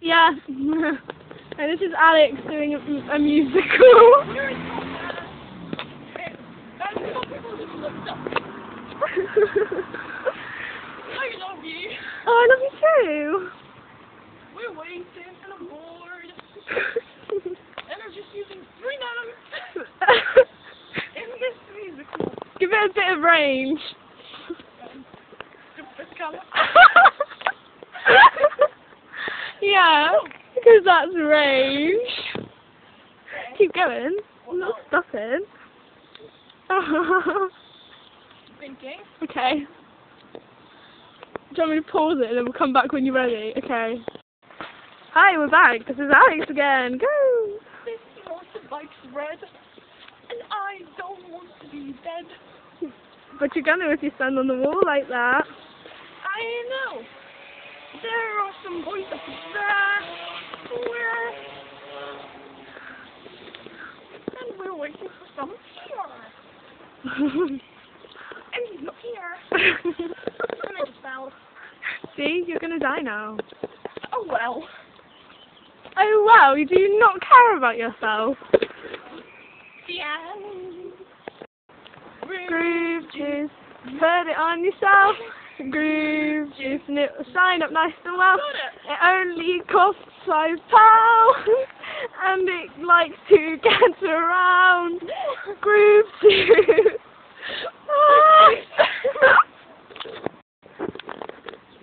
Yeah. and this is Alex doing a, a musical. I love you. oh, I love you too. We're waiting and I'm bored. and I'm just using three notes in this musical. Give it a bit of range. Coming. yeah, because that's range. Keep going. I'm not stopping. Thinking. okay. Do you want me to pause it and then we'll come back when you're ready? Okay. Hi, we're back. This is Alex again. Go! This motorbike's red. And I don't want to be dead. But you're gonna if you stand on the wall like that. I know. There are some boys up there. Where? And we're waiting for some here. And he's not here. And I just fell. See, you're gonna die now. Oh well. Oh wow, you do not care about yourself? Yeah. Groove juice, put it on yourself. Groove juice, and it shine up nice and well. It. It only costs five pounds, and it likes to get around. Groove juice.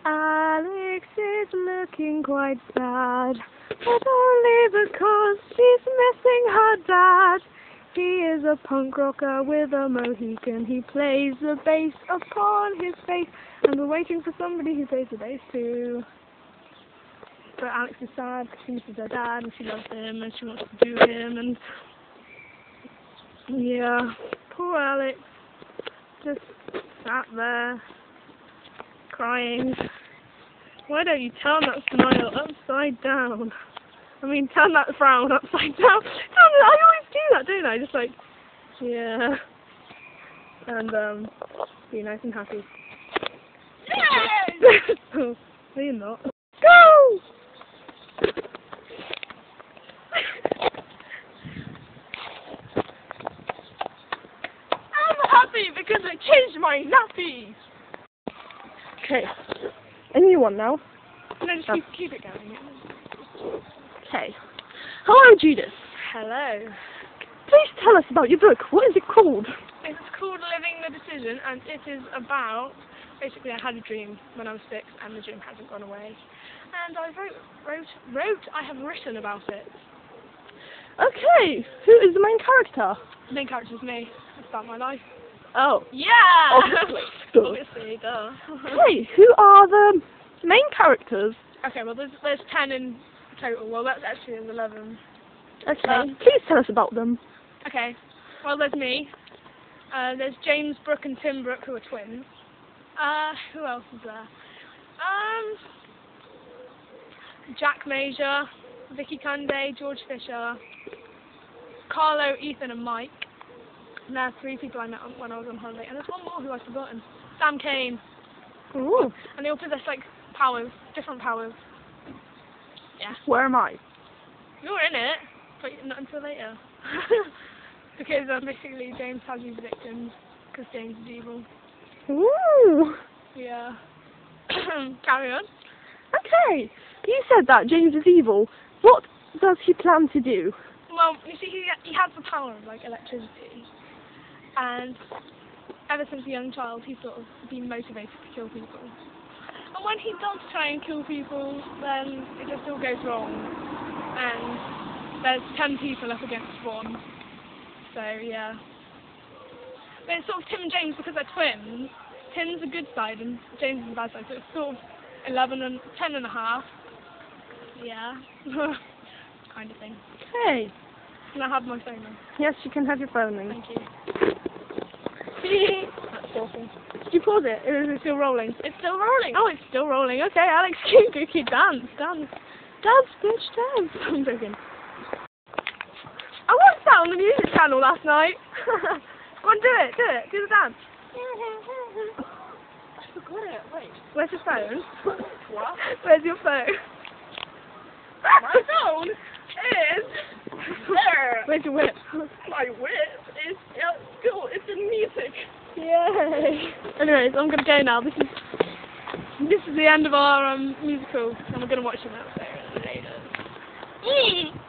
Alex is looking quite sad, but only because she's missing her dad. He is a punk rocker with a Mohican. He plays the bass upon his face, and we're waiting for somebody who plays the bass too. But Alex is sad because she misses her dad and she loves him and she wants to do him and yeah, poor Alex just sat there crying. Why don't you turn that smile upside down? I mean, turn that frown upside down. I always do I? Just like, yeah. And, um, be nice and happy. Yay! no, you're not. Go! I'm happy because I changed my nappy. Okay. A new one now. No, just Oh. keep, keep it going. Okay. Hello, Judith. Hello. Please tell us about your book. What is it called? It's called Living the Decision, and it is about basically I had a dream when I was six, and the dream hasn't gone away. And I wrote, wrote, wrote. I have written about it. Okay. Who is the main character? The main character is me. It's about my life. Oh. Yeah. Obviously. Duh. Obviously, duh. Hey, who are the main characters? okay, well there's there's ten in total. Well, that's actually there's eleven. Okay. Uh, Please tell us about them. Okay. Well, there's me. Uh, there's James Brooke and Tim Brooke, who are twins. Uh, who else is there? Um, Jack Major, Vicky Cunday, George Fisher, Carlo, Ethan, and Mike. And there are three people I met on- when I was on holiday. And there's one more who I've forgotten. Sam Kane. Ooh. And they all possess like powers, different powers. Yeah. Where am I? You're in it, but not until later. because um, basically James has these victims, because James is evil. Ooh. Yeah. Carry on. Okay. You said that James is evil. What does he plan to do? Well, you see, he, he has the power of like electricity, and ever since a young child, he's sort of been motivated to kill people. And when he does try and kill people, then it just all goes wrong, and there's ten people up against one. So yeah. But it's sort of Tim and James because they're twins. Tim's the good side and James is the bad side, so it's sort of eleven and ten and a half. Yeah. kind of thing. Okay. Can I have my phone then? Yes, you can have your phone then. Thank you. That's awful. Did you pause it? Or is it still rolling? It's still rolling. Oh, it's still rolling. Okay, Alex, keep dance, dance. Dance, bitch, dance. I'm joking. That on the music channel last night. Go on, do it, do it, do the dance. I forgot it. Wait. Where's your phone? What? Where's your phone? My phone is there. Where's your whip? My whip is at school. It's in music. Yay! Anyways, I'm gonna go now. This is this is the end of our um, musical, and we're gonna watch it now. So later.